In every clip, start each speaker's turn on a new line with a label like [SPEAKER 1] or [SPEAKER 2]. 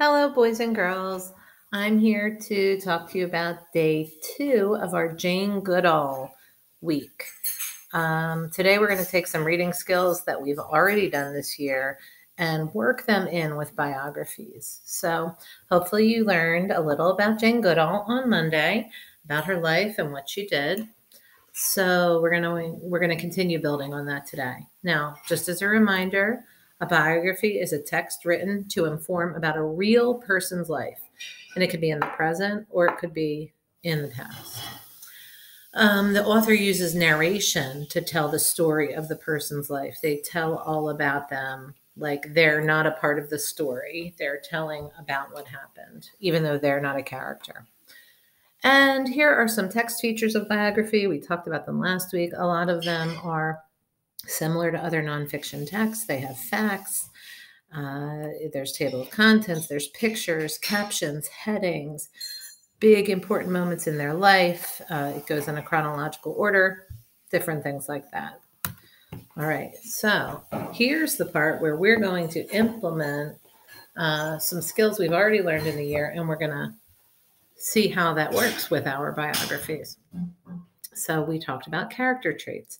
[SPEAKER 1] Hello, boys and girls. I'm here to talk to you about day two of our Jane Goodall week. Um, today, we're going to take some reading skills that we've already done this year and work them in with biographies. So, hopefully, you learned a little about Jane Goodall on Monday, about her life and what she did. So, we're going to we're going to continue building on that today. Now, just as a reminder, a biography is a text written to inform about a real person's life, and it could be in the present or it could be in the past. Um, the author uses narration to tell the story of the person's life. They tell all about them, like they're not a part of the story. They're telling about what happened, even though they're not a character. And here are some text features of biography. We talked about them last week. A lot of them are Similar to other nonfiction texts, they have facts. Uh, there's table of contents, there's pictures, captions, headings, big important moments in their life. Uh, it goes in a chronological order, different things like that. All right, so here's the part where we're going to implement uh, some skills we've already learned in the year, and we're going to see how that works with our biographies. So we talked about character traits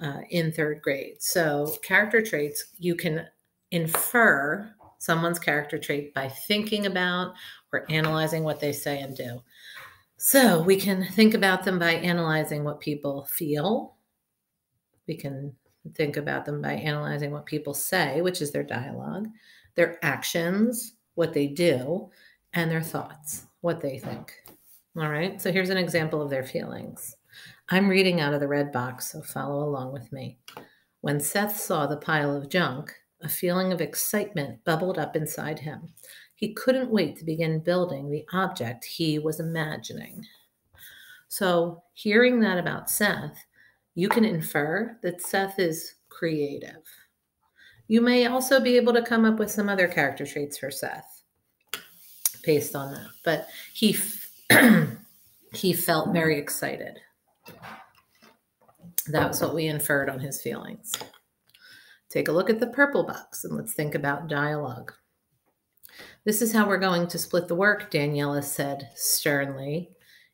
[SPEAKER 1] uh, in third grade. So, character traits, you can infer someone's character trait by thinking about or analyzing what they say and do. So, we can think about them by analyzing what people feel. We can think about them by analyzing what people say, which is their dialogue, their actions, what they do, and their thoughts, what they think. All right. So, here's an example of their feelings. I'm reading out of the red box, so follow along with me. When Seth saw the pile of junk, a feeling of excitement bubbled up inside him. He couldn't wait to begin building the object he was imagining. So, hearing that about Seth, you can infer that Seth is creative. You may also be able to come up with some other character traits for Seth based on that, but he he felt very excited. That's what we inferred on his feelings. Take a look at the purple box and let's think about dialogue. This is how we're going to split the work, Daniela said sternly.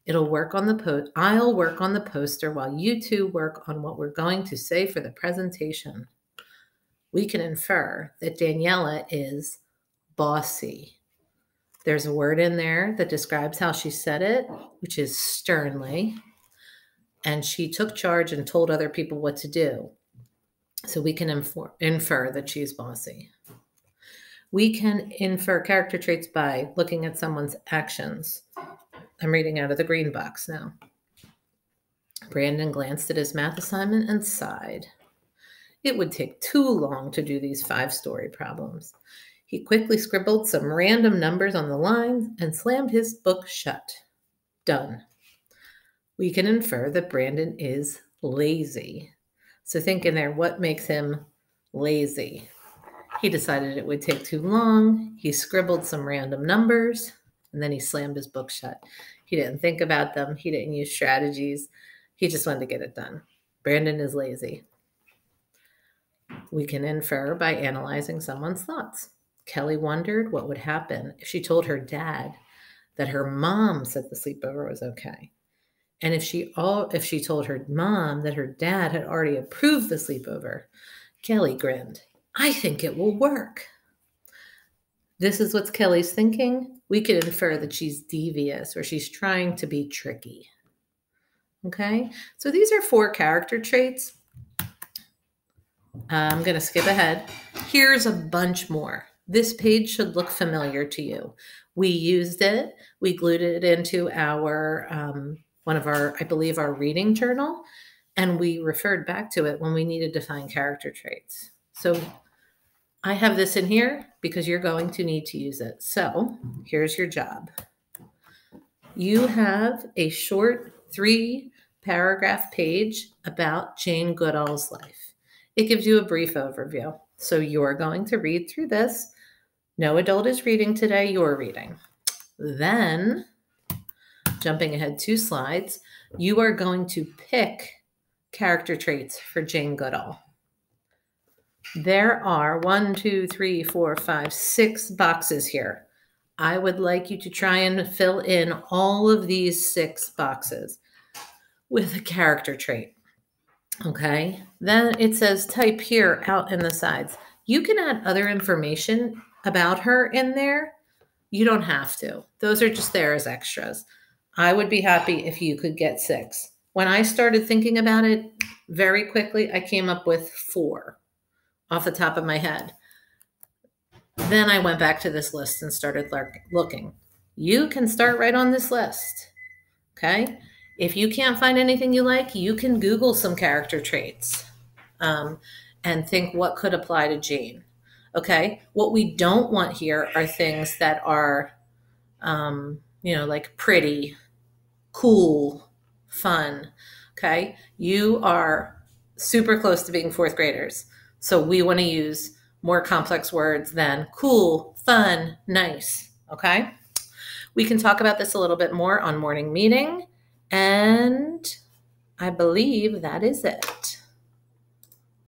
[SPEAKER 1] It'll work on the. I'll work on the poster while you two work on what we're going to say for the presentation. We can infer that Daniela is bossy. There's a word in there that describes how she said it, which is sternly and she took charge and told other people what to do. So we can infer, infer that she's bossy. We can infer character traits by looking at someone's actions. I'm reading out of the green box now. Brandon glanced at his math assignment and sighed. It would take too long to do these five story problems. He quickly scribbled some random numbers on the lines and slammed his book shut. Done we can infer that Brandon is lazy. So think in there, what makes him lazy? He decided it would take too long. He scribbled some random numbers and then he slammed his book shut. He didn't think about them, he didn't use strategies. He just wanted to get it done. Brandon is lazy. We can infer by analyzing someone's thoughts. Kelly wondered what would happen if she told her dad that her mom said the sleepover was okay. And if she all if she told her mom that her dad had already approved the sleepover, Kelly grinned. I think it will work. This is what Kelly's thinking. We could infer that she's devious or she's trying to be tricky. Okay, so these are four character traits. I'm going to skip ahead. Here's a bunch more. This page should look familiar to you. We used it, we glued it into our um, one of our, I believe, our reading journal, and we referred back to it when we needed to find character traits. So I have this in here because you're going to need to use it. So here's your job. You have a short three paragraph page about Jane Goodall's life. It gives you a brief overview. So you're going to read through this. No adult is reading today, you're reading. Then jumping ahead two slides, you are going to pick character traits for Jane Goodall. There are one, two, three, four, five, six boxes here. I would like you to try and fill in all of these six boxes with a character trait. Okay. Then it says type here out in the sides. You can add other information about her in there. You don't have to. Those are just there as extras. I would be happy if you could get six. When I started thinking about it very quickly, I came up with four off the top of my head. Then I went back to this list and started looking. You can start right on this list. Okay. If you can't find anything you like, you can Google some character traits um, and think what could apply to Jane. Okay. What we don't want here are things that are, um, you know, like pretty, cool, fun. Okay. You are super close to being fourth graders. So we want to use more complex words than cool, fun, nice. Okay. We can talk about this a little bit more on morning meeting. And I believe that is it.